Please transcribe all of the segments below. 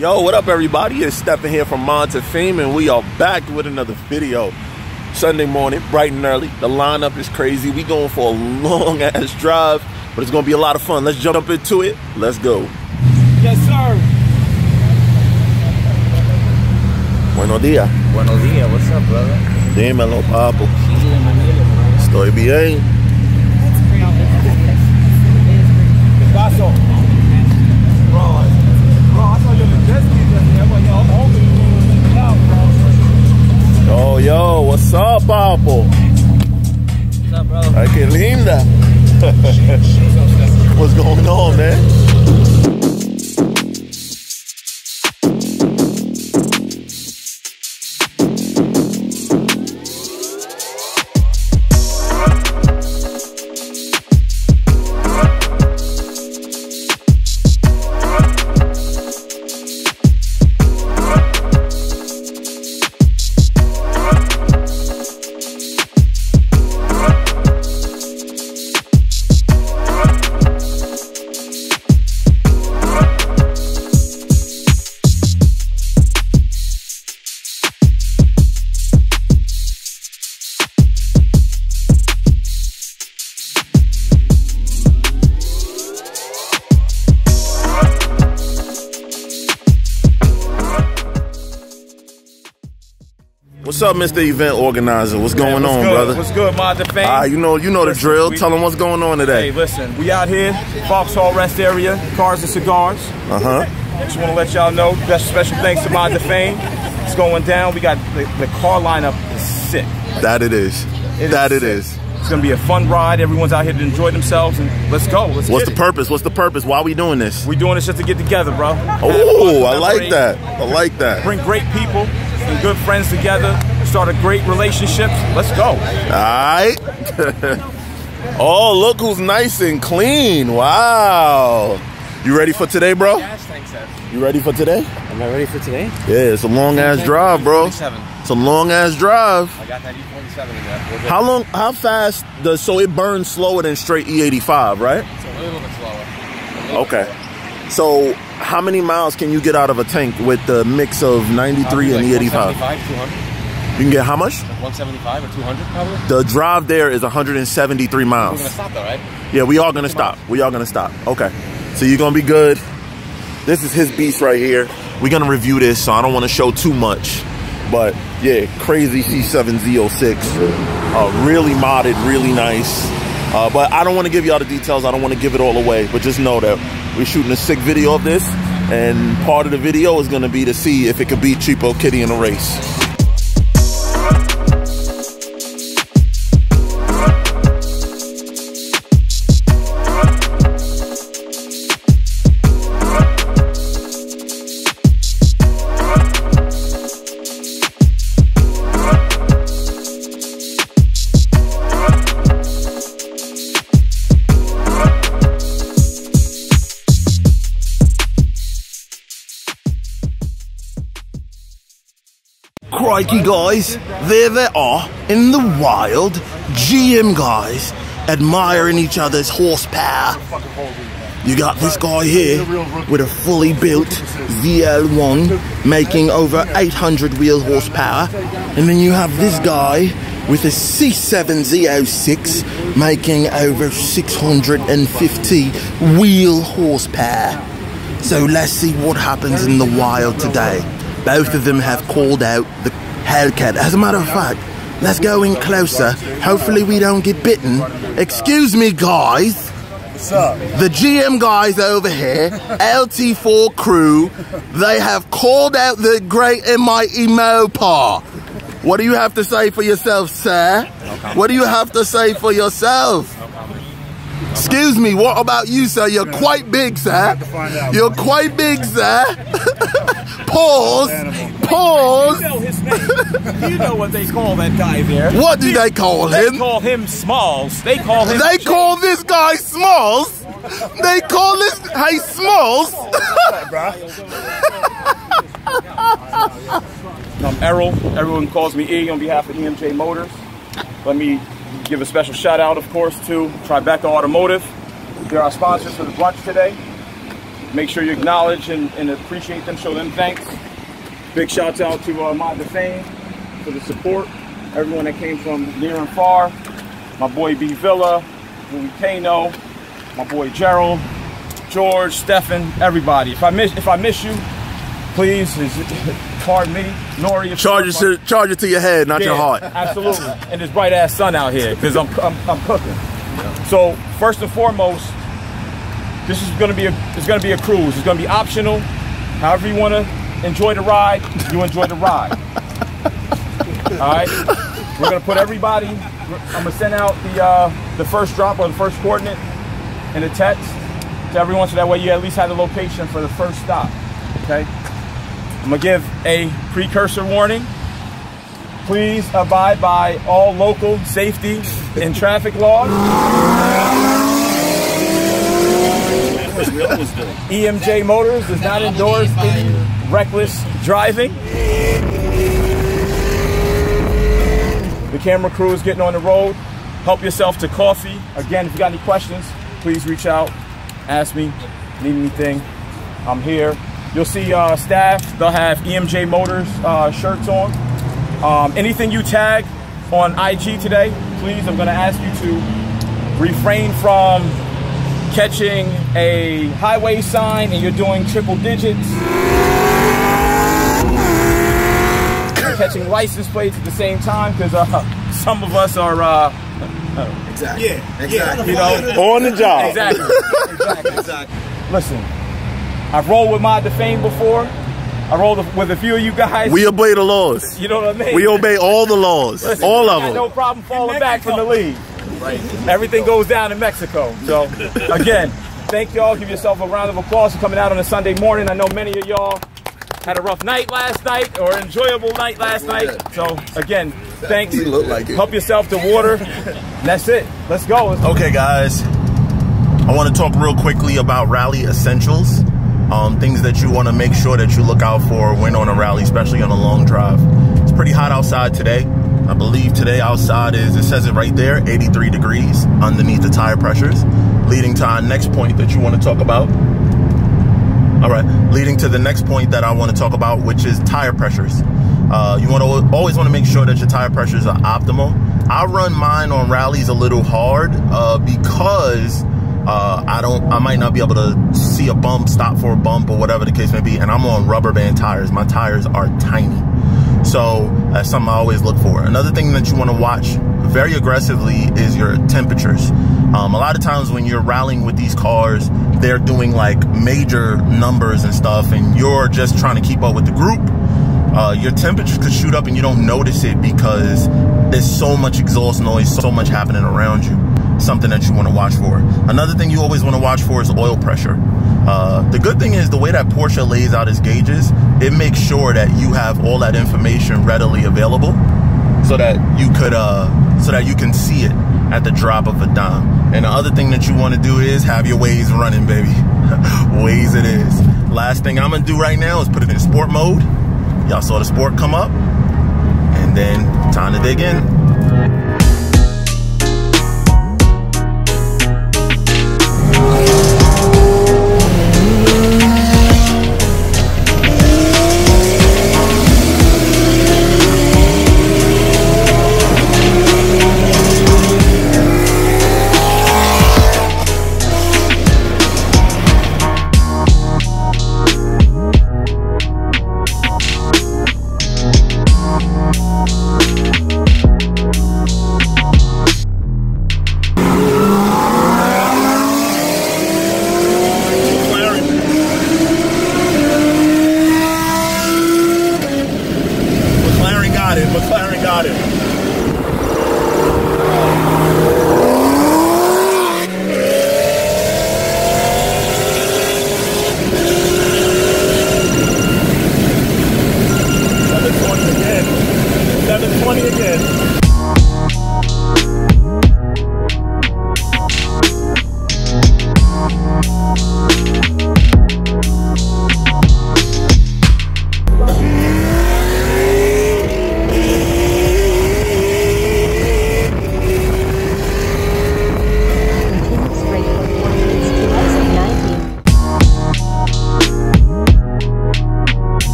Yo, what up, everybody? It's Stephen here from Mod2Fame, and we are back with another video. Sunday morning, bright and early. The lineup is crazy. We going for a long ass drive, but it's gonna be a lot of fun. Let's jump into it. Let's go. Yes, sir. Buenos días. Buenos días. What's up, brother? Dímelo, papo. Estoy bien. ¿Qué Yo, yo, what's up, papo? What's up, bro? Ay, qué linda. What's going on, man? What's up, Mr. Event Organizer? What's going What's on, good? brother? What's good, Mod2Fame? Ah, you know, you know the drill. we- Tell them what's going on today. Hey, listen, we out here, Vauxhall Rest area, cars and cigars. Uh huh. Just want to let y'all know, best special thanks to the Fame. It's going down. We got the, the car lineup is sick. That it is. It is that it sick. is. It's gonna be a fun ride. Everyone's out here to enjoy themselves, and let's go. Let's What's the it. purpose? What's the purpose? Why are we doing this? We doing this just to get together, bro. Oh, I like that. I like that. Bring great people and good friends together. Start a great relationship. Let's go. All right. oh, look who's nice and clean. Wow. You ready for today, bro? Yes, thanks, sir. You ready for today? Am I ready for today? Yeah, it's a long ass drive, bro. It's a long ass drive. I got that E47 in there. How long? How fast does so it burns slower than straight E85, right? It's a little bit slower. A little bit Okay. So how many miles can you get out of a tank with the mix of slower. 93 and Probably like E85? 175, 200. You can get how much? 175 or 200 probably. The drive there is 173 We're miles. gonna stop though, right? Yeah, we are gonna stop. We all gonna stop. Okay. So you're gonna be good. This is his beast right here. We're gonna review this, so I don't wanna show too much. But yeah, crazy C7Z06. Uh, really modded, really nice. Uh, but I don't wanna give y'all the details. I don't wanna give it all away. But just know that we're shooting a sick video of this. And part of the video is gonna be to see if it could beat Cheapo Kitty in a race. Guys, there they are in the wild. GM guys admiring each other's horsepower. You got this guy here with a fully built ZL1 making over 800 wheel horsepower, and then you have this guy with a C7 Z06 making over 650 wheel horsepower. So let's see what happens in the wild today. Both of them have called out the Hellcat. As a matter of fact, let's go in closer. Hopefully we don't get bitten. Excuse me, guys. What's up? The GM guys over here, LT4 crew, they have called out the great and mighty Mopar. What do you have to say for yourself, sir? What do you have to say for yourself? Excuse me, what about you, sir? You're quite big, sir. You're quite big, sir. Pause. Pause. You know his name. you know what they call that guy there. What do they call him? They call him Smalls. They call him. They call this guy Smalls. They call this hey Smalls. I'm Errol. Everyone calls me E on behalf of EMJ Motors. Let me give a special shout out, of course, to Tribeca Automotive. They're our sponsors for the brunch today. Make sure you acknowledge and, and appreciate them, show them thanks. Big shouts out to uh, Mod2Fame for the support. Everyone that came from near and far. My boy B Villa, Louis Kano, my boy Gerald, George, Stefan, everybody. If I miss if I miss you, please pardon me. Nori, if Charge it, to, charge it to your head, not your heart. Absolutely. And this bright ass sun out here because I'm, I'm, I'm cooking. So first and foremost, this is gonna be a it's gonna be a cruise. It's gonna be optional. However you wanna enjoy the ride, you enjoy the ride. All right. We're gonna put everybody. I'm gonna send out the uh, the first drop or the first coordinate in a text to everyone, so that way you at least have the location for the first stop. Okay. I'm gonna give a precursor warning. Please abide by all local safety and traffic laws. EMJ Motors does not endorse any reckless driving. The camera crew is getting on the road. Help yourself to coffee. Again, if you got any questions, please reach out, ask me, need anything. I'm here. You'll see uh, staff, they'll have EMJ Motors uh, shirts on. Um, anything you tag on IG today, please, I'm gonna ask you to refrain from catching a highway sign and you're doing triple digits. catching license plates at the same time because uh, some of us are uh, Exactly. Yeah, exactly. you know, On the job. exactly, exactly. Exactly. Listen, I've rolled with Mod2Fame before. I rolled with a few of you guys. We obey the laws. you know what I mean? We obey all the laws. Listen, all of got them. No problem falling back from the lead. Everything goes down in Mexico. So again, thank y'all. Give yourself a round of applause for coming out on a Sunday morning. I know many of y'all had a rough night last night or enjoyable night last night. So again, thanks. He looked like it. Help yourself to water. That's it. Let's go. Let's Okay, guys. I want to talk real quickly about rally essentials. Um, things that you want to make sure that you look out for when on a rally, especially on a long drive. It's pretty hot outside today. I believe today outside is, it says it right there, 83 degrees underneath the tire pressures, leading to our next point that you want to talk about. All right, leading to the next point that I want to talk about, which is tire pressures. Uh, you want to always want to make sure that your tire pressures are optimal. I run mine on rallies a little hard uh, because uh, I don't, I might not be able to see a bump, stop for a bump, or whatever the case may be. And I'm on rubber band tires. My tires are tiny, so that's something I always look for. Another thing that you want to watch very aggressively is your temperatures. Um, a lot of times when you're rallying with these cars, they're doing like major numbers and stuff, and you're just trying to keep up with the group. Uh, your temperature could shoot up and you don't notice it because there's so much exhaust noise, so much happening around you. Something that you want to watch for. Another thing you always want to watch for is oil pressure. Uh, the good thing is the way that Porsche lays out its gauges, it makes sure that you have all that information readily available so that you could uh so that you can see it at the drop of a dime. And the other thing that you want to do is have your Waze running, baby. Waze it is. Last thing I'm gonna do right now is put it in sport mode. Y'all saw the sport come up. And then time to dig in.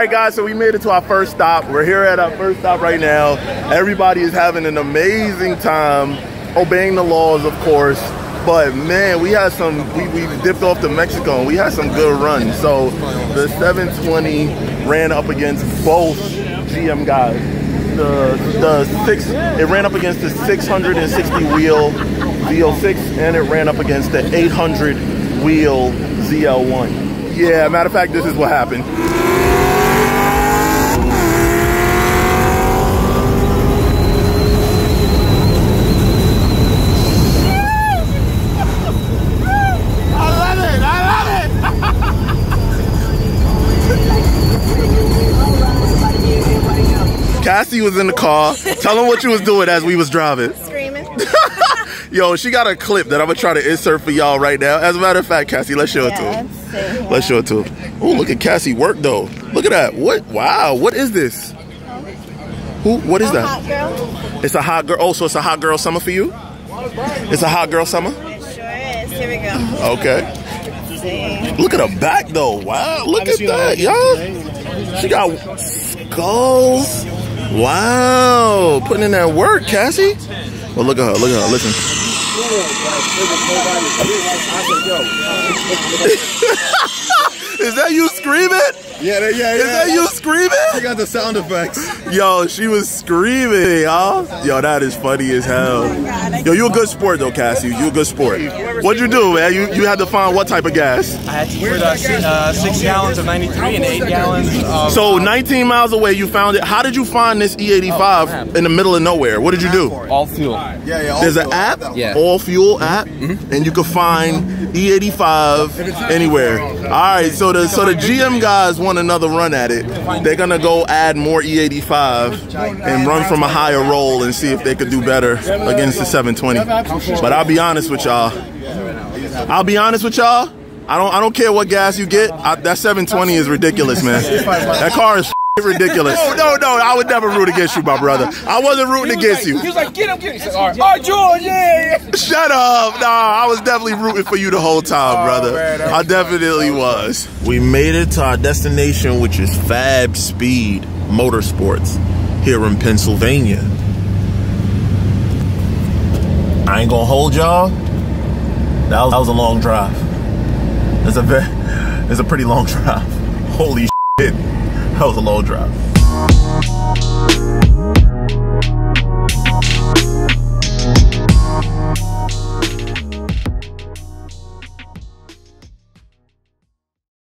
Right, guys, so we made it to our first stop. We're here at our first stop right now. Everybody is having an amazing time, obeying the laws, of course. But man, we had some, we, we dipped off to Mexico and we had some good runs. So the 720 ran up against both GM guys. The, the six, it ran up against the 660 wheel Z06 and it ran up against the 800 wheel ZL1. Yeah, matter of fact, this is what happened. Cassie was in the car. Tell them what you was doing as we was driving. Screaming. Yo, she got a clip that I'm gonna try to insert for y'all right now. As a matter of fact, Cassie, let's show it to Yeah, him. let's. Let's show it to him. Oh, look at Cassie work though. Look at that. What? Wow. What is this? Who? What is Oh, that? hot girl. It's a hot girl. Oh, so it's a hot girl summer for you? It's a hot girl summer. It sure is. Here we go. Okay. See. Look at her back though. Wow. Look at that, y'all. She got skulls. Wow. Putting in that work, Cassie. Well, look at her. Look at her. Listen. Is that you screaming? Yeah, yeah, yeah. Is that you screaming? I got the sound effects. Yo, she was screaming, y'all. Yo, that is funny as hell. Yo, you a good sport though, Cassie. You a good sport. What'd you do, man? You you had to find what type of gas? I had to put uh, si- uh, six gallons of 93 and eight gallons of. So 19 miles away, you found it. How did you find this E85 in the middle of nowhere? What did you do? All fuel. Yeah, yeah. There's an app, Yeah. all fuel app, and you can find E85 anywhere. All right, so the so the GM guys want another run at it. They're gonna go add more E85 and run from a higher roll and see if they could do better against the 720. But I'll be honest with y'all. I'll be honest with y'all. I don't I don't care what gas you get. I, that 720 is ridiculous, man. That car is ridiculous. No, no, no. I would never root against you, my brother. I wasn't rooting against you. He was like, get him, get him. He said, all right, all right, George, yeah, yeah. Shut up! Nah, I was definitely rooting for you the whole time, oh, brother. I definitely was. We made it to our destination, which is Fabspeed Motorsports here in Pennsylvania. I ain't gonna hold y'all. That was, that was a long drive. It's a very, it's a pretty long drive. Holy shit, that was a low drive.